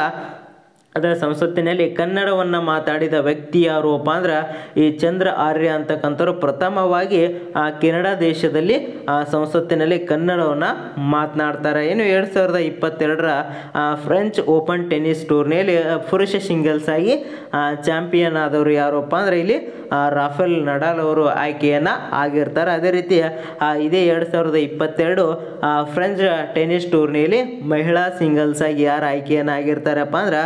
ಅದರ ಸಂಸತ್ತಿನಲ್ಲಿ ಕನ್ನಡವನ್ನು ಮಾತಾಡಿದ ವ್ಯಕ್ತಿ ಯಾರಪ್ಪ ಅಂದ್ರೆ ಈ ಚಂದ್ರ ಆರ್ಯ ಅಂತಕ್ಕಂಥವ್ರು. ಪ್ರಥಮವಾಗಿ ಆ ಕೆನಡಾ ದೇಶದಲ್ಲಿ ಆ ಸಂಸತ್ತಿನಲ್ಲಿ ಕನ್ನಡವನ್ನು ಮಾತನಾಡ್ತಾರೆ. ಏನು ಎರಡು ಸಾವಿರದ ಇಪ್ಪತ್ತೆರಡರ ಫ್ರೆಂಚ್ ಓಪನ್ ಟೆನ್ನಿಸ್ ಟೂರ್ನಿಯಲ್ಲಿ ಪುರುಷ ಸಿಂಗಲ್ಸ್ ಆಗಿ ಚಾಂಪಿಯನ್ ಆದವರು ಯಾರಪ್ಪ ಅಂದ್ರೆ ಇಲ್ಲಿ ರಾಫೆಲ್ ನಡಾಲ್ ಅವರು ಆಯ್ಕೆಯನ್ನು ಆಗಿರ್ತಾರೆ. ಅದೇ ರೀತಿ ಇದೇ ಎರಡು ಸಾವಿರದ ಇಪ್ಪತ್ತೆರಡು ಫ್ರೆಂಚ್ ಟೆನ್ನಿಸ್ ಟೂರ್ನಿಯಲ್ಲಿ ಮಹಿಳಾ ಸಿಂಗಲ್ಸ್ ಆಗಿ ಯಾರು ಆಯ್ಕೆಯನ್ನು ಆಗಿರ್ತಾರಪ್ಪ ಅಂದ್ರೆ,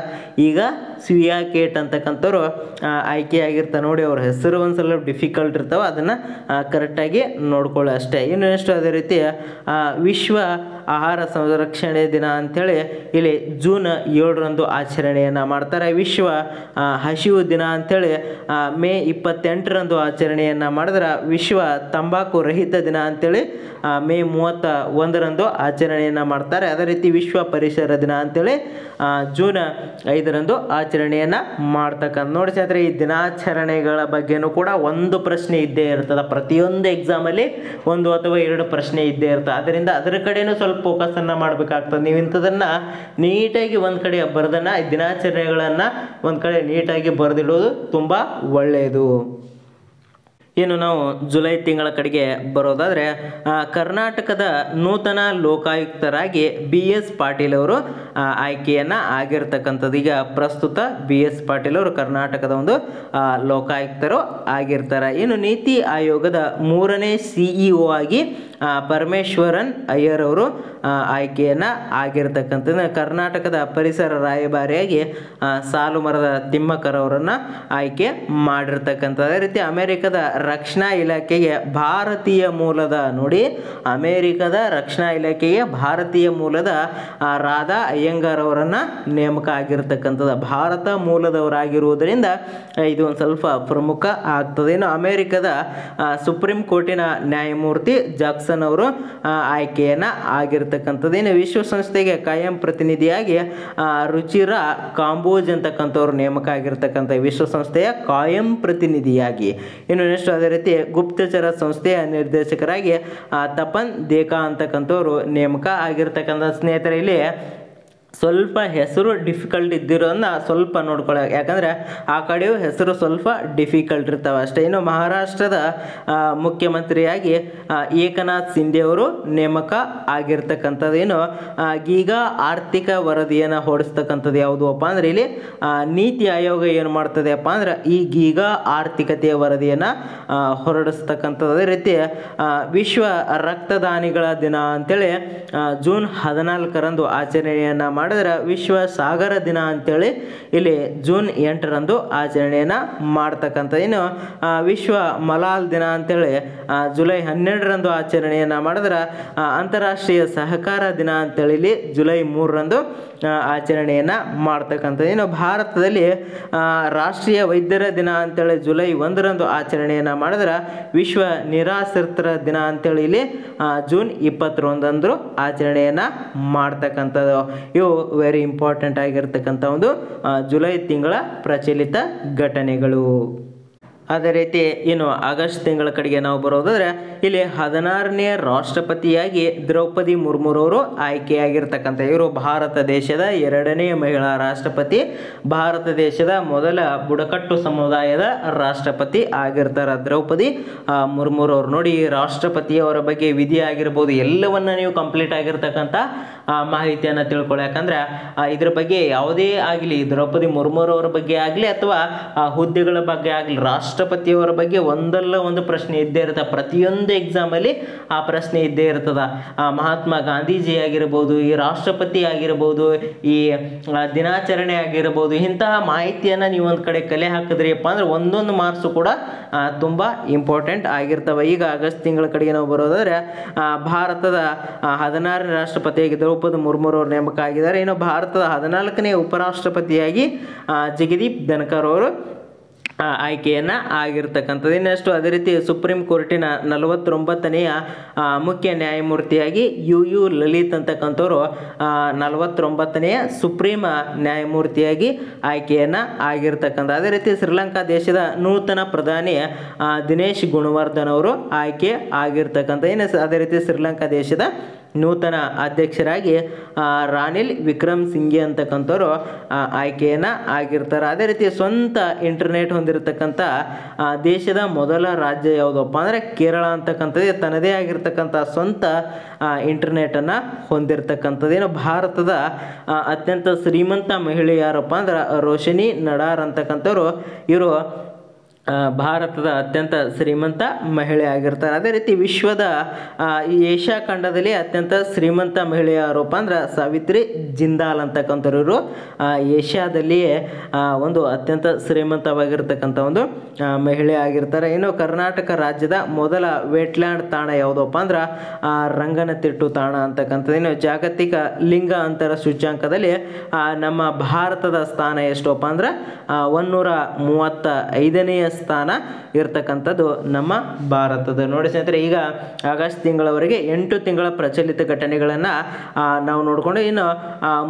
ಈಗ ಸ್ವಿಯಾ ಕೇಟ್ ಅಂತಕ್ಕಂಥವ್ರು ಆಯ್ಕೆ ಆಗಿರ್ತಾರೆ ನೋಡಿ, ಅವ್ರ ಹೆಸರು ಒಂದು ಸ್ವಲ್ಪ ಡಿಫಿಕಲ್ಟ್ ಇರ್ತಾವೆ, ಅದನ್ನು ಕರೆಕ್ಟಾಗಿ ನೋಡ್ಕೊಳ್ಳೋ ಅಷ್ಟೇ. ಇನ್ನು ಎಷ್ಟು ಅದೇ ರೀತಿ ವಿಶ್ವ ಆಹಾರ ಸಂರಕ್ಷಣೆ ದಿನ ಅಂಥೇಳಿ ಇಲ್ಲಿ ಜೂನ್ ಏಳರಂದು ಆಚರಣೆಯನ್ನು ಮಾಡ್ತಾರೆ. ವಿಶ್ವ ಹಸಿವು ದಿನ ಅಂಥೇಳಿ ಮೇ ಇಪ್ಪತ್ತೆಂಟರಂದು ಆಚರಣೆಯನ್ನು ಮಾಡಿದ್ರೆ ವಿಶ್ವ ತಂಬಾಕು ರಹಿತ ದಿನ ಅಂಥೇಳಿ ಮೇ ಮೂವತ್ತ ಒಂದರಂದು ಆಚರಣೆಯನ್ನು ಮಾಡ್ತಾರೆ. ಅದೇ ರೀತಿ ವಿಶ್ವ ಪರಿಸರ ದಿನ ಅಂಥೇಳಿ ಜೂನ್ ಐದರಂದು ಆಚರಣೆಯನ್ನು ಮಾಡ್ತಕ್ಕಂಥ ನೋಡಿ ಸ್ನೇಹಿತರೆ, ಈ ದಿನಾಚರಣೆಗಳ ಬಗ್ಗೆನೂ ಕೂಡ ಒಂದು ಪ್ರಶ್ನೆ ಇದ್ದೇ ಇರ್ತದೆ. ಪ್ರತಿಯೊಂದು ಎಕ್ಸಾಮಲ್ಲಿ ಒಂದು ಅಥವಾ ಎರಡು ಪ್ರಶ್ನೆ ಇದ್ದೇ ಇರ್ತದೆ. ಅದರಿಂದ ಅದರ ಕಡೆನೂ ಸ್ವಲ್ಪ ಫೋಕಸನ್ನು ಮಾಡಬೇಕಾಗ್ತದೆ. ನೀವು ಇಂಥದನ್ನು ನೀಟಾಗಿ ಒಂದು ಕಡೆ ಬರೆದನ್ನು ದಿನಾಚರಣೆಗಳನ್ನು ಒಂದು ಕಡೆ ನೀಟಾಗಿ ಬರೆದಿಡೋದು ತುಂಬ ಒಳ್ಳೆಯದು. ಇನ್ನು ನಾವು ಜುಲೈ ತಿಂಗಳ ಕಡೆಗೆ ಬರೋದಾದರೆ ಕರ್ನಾಟಕದ ನೂತನ ಲೋಕಾಯುಕ್ತರಾಗಿ ಬಿ ಎಸ್ ಪಾಟೀಲ್ ಅವರು ಆಯ್ಕೆಯನ್ನು ಆಗಿರ್ತಕ್ಕಂಥದ್ದು. ಈಗ ಪ್ರಸ್ತುತ ಬಿ ಎಸ್ ಪಾಟೀಲ್ ಅವರು ಕರ್ನಾಟಕದ ಒಂದು ಲೋಕಾಯುಕ್ತರು ಆಗಿರ್ತಾರೆ. ಇನ್ನು ನೀತಿ ಆಯೋಗದ ಮೂರನೇ ಸಿಇಒ ಆಗಿ ಪರಮೇಶ್ವರನ್ ಅಯ್ಯರ್ ಅವರು ಆಯ್ಕೆಯನ್ನು ಆಗಿರ್ತಕ್ಕಂಥದ್ದು. ಕರ್ನಾಟಕದ ಪರಿಸರ ರಾಯಭಾರಿಯಾಗಿ ಸಾಲು ಮರದ ತಿಮ್ಮಕ್ಕರವರನ್ನು ಆಯ್ಕೆ ಮಾಡಿರ್ತಕ್ಕಂಥದ್ದು. ಅದೇ ರೀತಿ ಅಮೆರಿಕದ ರಕ್ಷಣಾ ಇಲಾಖೆಗೆ ಭಾರತೀಯ ಮೂಲದ ನೋಡಿ, ಅಮೇರಿಕದ ರಕ್ಷಣಾ ಇಲಾಖೆಗೆ ಭಾರತೀಯ ಮೂಲದ ರಾಧಾ ಅಯ್ಯಂಗಾರ್ ಅವರನ್ನು ನೇಮಕ ಆಗಿರ್ತಕ್ಕಂಥದ್ದು. ಭಾರತ ಮೂಲದವರಾಗಿರುವುದರಿಂದ ಇದು ಒಂದು ಸ್ವಲ್ಪ ಪ್ರಮುಖ ಆಗ್ತದೆ. ಇನ್ನು ಅಮೇರಿಕದ ಸುಪ್ರೀಂ ಕೋರ್ಟಿನ ನ್ಯಾಯಮೂರ್ತಿ ಜಾಕ್ಸನ್ ಅವರು ಆಯ್ಕೆಯನ್ನು ಆಗಿರ್ತಕ್ಕಂಥದ್ದು. ಇನ್ನು ವಿಶ್ವಸಂಸ್ಥೆಗೆ ಕಾಯಂ ಪ್ರತಿನಿಧಿಯಾಗಿ ರುಚಿರ ಕಾಂಬೋಜ್ ಅಂತಕ್ಕಂಥವ್ರು ನೇಮಕ ಆಗಿರ್ತಕ್ಕಂಥ ವಿಶ್ವಸಂಸ್ಥೆಯ ಕಾಯಂ ಪ್ರತಿನಿಧಿಯಾಗಿ. ಇನ್ನು ನೆಕ್ಸ್ಟ್ ಅದೇ ರೀತಿ ಗುಪ್ತಚರ ಸಂಸ್ಥೆಯ ನಿರ್ದೇಶಕರಾಗಿ ತಪನ್ ದೇಕಾ ಅಂತಕ್ಕಂಥವ್ರು ನೇಮಕ ಆಗಿರ್ತಕ್ಕಂಥ ಸ್ನೇಹಿತರೆ ಇಲ್ಲಿ ಸ್ವಲ್ಪ ಹೆಸರು ಡಿಫಿಕಲ್ಟ್ ಇದ್ದಿರೋದನ್ನ ಸ್ವಲ್ಪ ನೋಡ್ಕೊಳ್ಳಿ ಯಾಕಂದರೆ ಆ ಕಡೆಯೂ ಹೆಸರು ಸ್ವಲ್ಪ ಡಿಫಿಕಲ್ಟ್ ಇರ್ತಾವೆ ಅಷ್ಟೇ. ಇನ್ನು ಮಹಾರಾಷ್ಟ್ರದ ಮುಖ್ಯಮಂತ್ರಿಯಾಗಿ ಏಕನಾಥ್ ಸಿಂಧೆ ಅವರು ನೇಮಕ ಆಗಿರ್ತಕ್ಕಂಥದ್ದೇನು ಈಗ ಆರ್ಥಿಕ ವರದಿಯನ್ನು ಹೊಡಿಸ್ತಕ್ಕಂಥದ್ದು ಯಾವುದಪ್ಪ ಅಂದ್ರೆ ಇಲ್ಲಿ ನೀತಿ ಆಯೋಗ ಏನು ಮಾಡ್ತದೆಯಪ್ಪ ಅಂದ್ರೆ ಈಗೀಗ ಆರ್ಥಿಕತೆಯ ವರದಿಯನ್ನು ಹೊರಡಿಸ್ತಕ್ಕಂಥದ್ದು. ಅದೇ ರೀತಿ ವಿಶ್ವ ರಕ್ತದಾನಿಗಳ ದಿನ ಅಂತೇಳಿ ಜೂನ್ ಹದಿನಾಲ್ಕರಂದು ಆಚರಣೆಯನ್ನು ಮಾಡಿದ್ರೆ ವಿಶ್ವ ಸಾಗರ ದಿನ ಅಂತೇಳಿ ಇಲ್ಲಿ ಜೂನ್ ಎಂಟರಂದು ಆಚರಣೆಯನ್ನು ಮಾಡ್ತಕ್ಕಂಥ. ಇನ್ನು ವಿಶ್ವ ಮಲಾಲ್ ದಿನ ಅಂತೇಳಿ ಜುಲೈ ಹನ್ನೆರಡರಂದು ಆಚರಣೆಯನ್ನು ಮಾಡಿದ್ರೆ ಅಂತಾರಾಷ್ಟ್ರೀಯ ಸಹಕಾರ ದಿನ ಅಂತೇಳಿ ಇಲ್ಲಿ ಜುಲೈ ಮೂರರಂದು ಆಚರಣೆಯನ್ನು ಮಾಡ್ತಕ್ಕಂಥದ್ದು. ಇನ್ನು ಭಾರತದಲ್ಲಿ ರಾಷ್ಟ್ರೀಯ ವೈದ್ಯರ ದಿನ ಅಂತೇಳಿ ಜುಲೈ ಒಂದರಂದು ಆಚರಣೆಯನ್ನು ಮಾಡಿದ್ರೆ ವಿಶ್ವ ನಿರಾಶ್ರಿತರ ದಿನ ಅಂತೇಳಿ ಇಲ್ಲಿ ಜೂನ್ ಇಪ್ಪತ್ತೊಂದಂದು ಆಚರಣೆಯನ್ನು ಮಾಡ್ತಕ್ಕಂಥದ್ದು. ಇವು ವೆರಿ ಇಂಪಾರ್ಟೆಂಟ್ ಆಗಿರ್ತಕ್ಕಂಥ ಒಂದು ಜುಲೈ ತಿಂಗಳ ಪ್ರಚಲಿತ ಘಟನೆಗಳು. ಅದೇ ರೀತಿ ಇನ್ನು ಆಗಸ್ಟ್ ತಿಂಗಳ ಕಡೆಗೆ ನಾವು ಬರೋದಾದ್ರೆ ಇಲ್ಲಿ ಹದಿನಾರನೇ ರಾಷ್ಟ್ರಪತಿಯಾಗಿ ದ್ರೌಪದಿ ಮುರ್ಮುರವರು ಆಯ್ಕೆಯಾಗಿರ್ತಕ್ಕಂಥ ಇವರು ಭಾರತ ದೇಶದ ಎರಡನೇ ಮಹಿಳಾ ರಾಷ್ಟ್ರಪತಿ, ಭಾರತ ದೇಶದ ಮೊದಲ ಬುಡಕಟ್ಟು ಸಮುದಾಯದ ರಾಷ್ಟ್ರಪತಿ ಆಗಿರ್ತಾರೆ ದ್ರೌಪದಿ. ಮುರ್ಮುರವರು ನೋಡಿ ರಾಷ್ಟ್ರಪತಿಯವರ ಬಗ್ಗೆ ವಿಧಿ ಆಗಿರ್ಬೋದು ಎಲ್ಲವನ್ನ ನೀವು ಕಂಪ್ಲೀಟ್ ಆಗಿರ್ತಕ್ಕಂಥ ಮಾಹಿತಿಯನ್ನು ತಿಳ್ಕೊಳ್ಳಿ ಯಾಕಂದ್ರೆ ಆ, ಇದ್ರ ಬಗ್ಗೆ ಯಾವುದೇ ಆಗಲಿ ದ್ರೌಪದಿ ಮುರ್ಮುರವರ ಬಗ್ಗೆ ಆಗಲಿ ಅಥವಾ ಆ, ಹುದ್ದೆಗಳ ಬಗ್ಗೆ ಆಗಲಿ ರಾಷ್ಟ್ರಪತಿಯವರ ಬಗ್ಗೆ ಒಂದಲ್ಲ ಒಂದು ಪ್ರಶ್ನೆ ಇದ್ದೇ ಇರ್ತದೆ ಪ್ರತಿಯೊಂದು ಎಕ್ಸಾಮಲ್ಲಿ ಆ ಪ್ರಶ್ನೆ ಇದ್ದೇ ಇರ್ತದೆ. ಆ, ಮಹಾತ್ಮ ಗಾಂಧೀಜಿ ಆಗಿರ್ಬೋದು ಈ ರಾಷ್ಟ್ರಪತಿ ಆಗಿರ್ಬೋದು ಈ ದಿನಾಚರಣೆ ಆಗಿರ್ಬೋದು ಇಂತಹ ಮಾಹಿತಿಯನ್ನು ನೀವು ಒಂದು ಕಡೆ ಕಲೆ ಹಾಕಿದ್ರಿಯಪ್ಪ ಅಂದ್ರೆ ಒಂದೊಂದು ಮಾರ್ಕ್ಸು ಕೂಡ ತುಂಬ ಇಂಪಾರ್ಟೆಂಟ್ ಆಗಿರ್ತವೆ. ಈಗ ಆಗಸ್ಟ್ ತಿಂಗಳ ಕಡೆಗೆ ನಾವು ಬರೋದಾದ್ರೆ ಭಾರತದ ಹದಿನಾರನೇ ರಾಷ್ಟ್ರಪತಿ ರಾಷ್ಟ್ರಪತಿಯಾಗಿ ದ್ರೌಪದಿ ಮುರ್ಮುರು ಅವರು ನೇಮಕ ಆಗಿದ್ದಾರೆ. ಇನ್ನು ಭಾರತದ ಹದಿನಾಲ್ಕನೇ ಉಪರಾಷ್ಟ್ರಪತಿಯಾಗಿ ಜಗದೀಪ್ ಧನ್ಕರ್ ಅವರು ಆಯ್ಕೆಯನ್ನು ಆಗಿರ್ತಕ್ಕಂಥದ್ದು. ಇನ್ನಷ್ಟು ಅದೇ ರೀತಿ ಸುಪ್ರೀಂ ಕೋರ್ಟಿನ ನಲವತ್ತೊಂಬತ್ತನೆಯ ಮುಖ್ಯ ನ್ಯಾಯಮೂರ್ತಿಯಾಗಿ ಯು ಯು ಲಲಿತ್ ಅಂತಕ್ಕಂಥವ್ರು ನಲವತ್ತೊಂಬತ್ತನೆಯ ಸುಪ್ರೀಂ ನ್ಯಾಯಮೂರ್ತಿಯಾಗಿ ಆಯ್ಕೆಯನ್ನು ಆಗಿರ್ತಕ್ಕಂಥ ಅದೇ ರೀತಿ ಶ್ರೀಲಂಕಾ ದೇಶದ ನೂತನ ಪ್ರಧಾನಿ ದಿನೇಶ್ ಗುಣವರ್ಧನ್ ಅವರು ಆಯ್ಕೆ ಆಗಿರ್ತಕ್ಕಂಥ ಇನ್ನು ಅದೇ ರೀತಿ ಶ್ರೀಲಂಕಾ ದೇಶದ ನೂತನ ಅಧ್ಯಕ್ಷರಾಗಿ ರಾನಿಲ್ ವಿಕ್ರಮ್ ಸಿಂಘೆ ಅಂತಕ್ಕಂಥವ್ರು ಆಯ್ಕೆಯನ್ನು ಆಗಿರ್ತಾರೆ. ಅದೇ ರೀತಿ ಸ್ವಂತ ಇಂಟರ್ನೆಟ್ ಹೊಂದಿರತಕ್ಕಂಥ ದೇಶದ ಮೊದಲ ರಾಜ್ಯ ಯಾವುದಪ್ಪ ಅಂದರೆ ಕೇರಳ ಅಂತಕ್ಕಂಥದ್ದೇ. ತನ್ನದೇ ಆಗಿರ್ತಕ್ಕಂಥ ಸ್ವಂತ ಇಂಟರ್ನೆಟನ್ನು ಹೊಂದಿರತಕ್ಕಂಥದ್ದು. ಏನು ಭಾರತದ ಅತ್ಯಂತ ಶ್ರೀಮಂತ ಮಹಿಳೆ ಯಾರಪ್ಪ ಅಂದ್ರೆ ರೋಶನಿ ನಡಾರ್ ಅಂತಕ್ಕಂಥವ್ರು. ಇವರು ಭಾರತದ ಅತ್ಯಂತ ಶ್ರೀಮಂತ ಮಹಿಳೆ ಆಗಿರ್ತಾರೆ. ಅದೇ ರೀತಿ ವಿಶ್ವದ ಏಷ್ಯಾ ಖಂಡದಲ್ಲಿ ಅತ್ಯಂತ ಶ್ರೀಮಂತ ಮಹಿಳೆಯ ಯಾರಪ್ಪ ಅಂದ್ರೆ ಸಾವಿತ್ರಿ ಜಿಂದಾಲ್ ಅಂತಕ್ಕಂಥವ್ರು ಇವರು. ಏಷ್ಯಾದಲ್ಲಿಯೇ ಒಂದು ಅತ್ಯಂತ ಶ್ರೀಮಂತವಾಗಿರ್ತಕ್ಕಂಥ ಒಂದು ಮಹಿಳೆ ಆಗಿರ್ತಾರೆ. ಇನ್ನು ಕರ್ನಾಟಕ ರಾಜ್ಯದ ಮೊದಲ ವೇಟ್ಲ್ಯಾಂಡ್ ತಾಣ ಯಾವುದಪ್ಪ ಅಂದ್ರೆ ರಂಗನತಿಟ್ಟು ತಾಣ ಅಂತಕ್ಕಂಥದ್ದು. ಇನ್ನು ಜಾಗತಿಕ ಲಿಂಗ ಅಂತರ ಸೂಚ್ಯಾಂಕದಲ್ಲಿ ನಮ್ಮ ಭಾರತದ ಸ್ಥಾನ ಎಷ್ಟೋಪ್ಪ ಅಂದ್ರೆ ಒಂದೂರ ಮೂವತ್ತ ಐದನೆಯ ಸ್ಥಾನ ಇರತಕ್ಕಂಥದ್ದು ನಮ್ಮ ಭಾರತದ. ನೋಡಿ ಸ್ನೇಹಿತರೆ, ಈಗ ಆಗಸ್ಟ್ ತಿಂಗಳವರೆಗೆ ಎಂಟು ತಿಂಗಳ ಪ್ರಚಲಿತ ಘಟನೆಗಳನ್ನು ನಾವು ನೋಡಿಕೊಂಡು ಇನ್ನು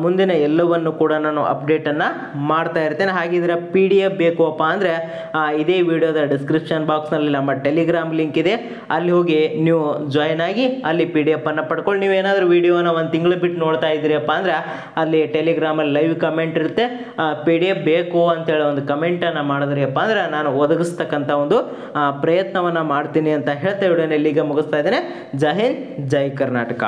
ಮುಂದಿನ ಎಲ್ಲವನ್ನು ಕೂಡ ನಾನು ಅಪ್ಡೇಟನ್ನು ಮಾಡ್ತಾ ಇರ್ತೇನೆ. ಹಾಗೆ ಇದರ ಪಿ ಡಿ ಎಫ್ ಬೇಕು ಅಪ್ಪ ಅಂದರೆ ಇದೇ ವಿಡಿಯೋದ ಡಿಸ್ಕ್ರಿಪ್ಷನ್ ಬಾಕ್ಸ್ನಲ್ಲಿ ನಮ್ಮ ಟೆಲಿಗ್ರಾಮ್ ಲಿಂಕ್ ಇದೆ. ಅಲ್ಲಿ ಹೋಗಿ ನೀವು ಜಾಯ್ನ್ ಆಗಿ ಅಲ್ಲಿ ಪಿ ಡಿ ಎಫ್ ಅನ್ನು ಪಡ್ಕೊಂಡು ನೀವೇನಾದರೂ ವಿಡಿಯೋನ ಒಂದು ತಿಂಗಳು ಬಿಟ್ಟು ನೋಡ್ತಾ ಇದ್ದೀರಪ್ಪ ಅಂದ್ರೆ, ಅಲ್ಲಿ ಟೆಲಿಗ್ರಾಮಲ್ಲಿ ಲೈವ್ ಕಮೆಂಟ್ ಇರುತ್ತೆ. ಪಿ ಡಿ ಎಫ್ ಬೇಕು ಅಂತೇಳಿ ಒಂದು ಕಮೆಂಟನ್ನು ಮಾಡಿದ್ರಿಯಪ್ಪ ಅಂದ್ರೆ, ನಾನು ಒದಗಿಸ್ತಕ್ಕಂಥ ಒಂದು ಪ್ರಯತ್ನವನ್ನು ಮಾಡ್ತೀನಿ ಅಂತ ಹೇಳ್ತಾ ವಿಡಿಯೋನ ಇಲ್ಲಿಗೆ ಮುಗಿಸ್ತಾ ಇದ್ದೇನೆ. ಜೈ ಜೈ ಕರ್ನಾಟಕ.